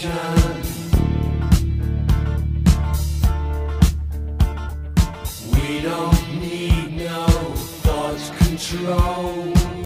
We don't need no thought control.